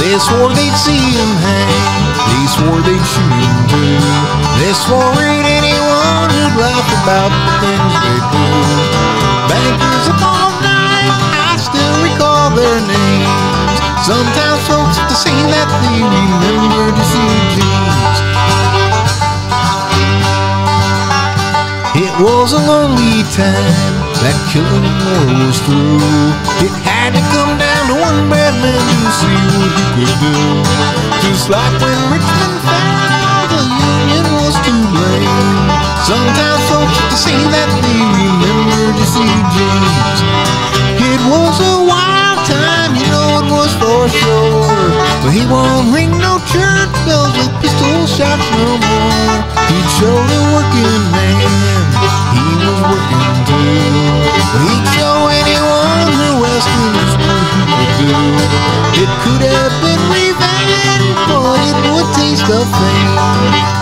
They swore they'd see him hang. They swore they'd shoot him too. They swore at anyone who'd laugh about the things they do. Bankers up all night, I still recall their names. Sometimes folks have to say that they remember Jesse James. It was a lonely time, that killing war was through. It had to come down to one bad man to see what he could do. Just like when Richmond fell, the Union was to blame. Sometimes folks to say that they remember Jesse James. It was a wild time, you know it was for sure. But he won't ring no church bells with pistol shots no more. He'd show the working man he was working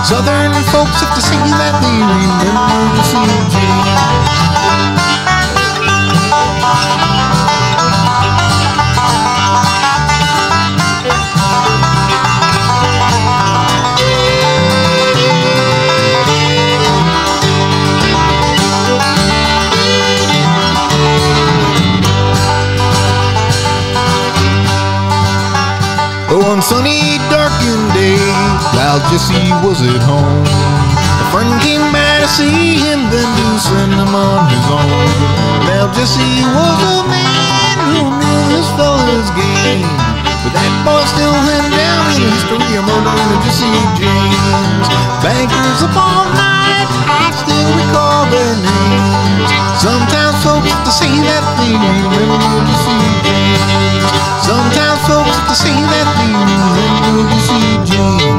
Southern folks have to say that they remember oh, Jesse James. One sunny, while Jesse was at home, a friend came by to see him, then to send him on his own. Now Jesse was a man who knew his fellow's game, but that boy still went down in history of murdering Jesse James. Bankers up all night, I still recall their names. Sometimes folks have to say that they remember Jesse James. Sometimes folks have to say that they remember Jesse James.